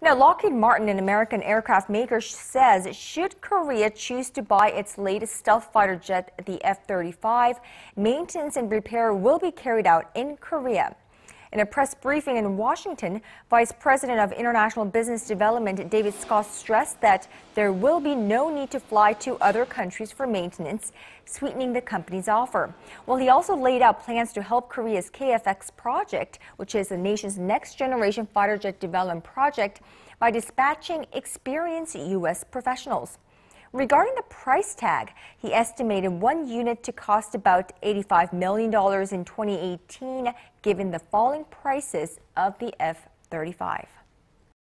Now, Lockheed Martin, an American aircraft maker, says should Korea choose to buy its latest stealth fighter jet, the F-35, maintenance and repair will be carried out in Korea. In a press briefing in Washington, Vice President of International Business Development David Scott stressed that there will be no need to fly to other countries for maintenance, sweetening the company's offer. Well, he also laid out plans to help Korea's KF-X project, which is the nation's next generation fighter jet development project, by dispatching experienced U.S. professionals. Regarding the price tag, he estimated one unit to cost about $85 million in 2018, given the falling prices of the F 35.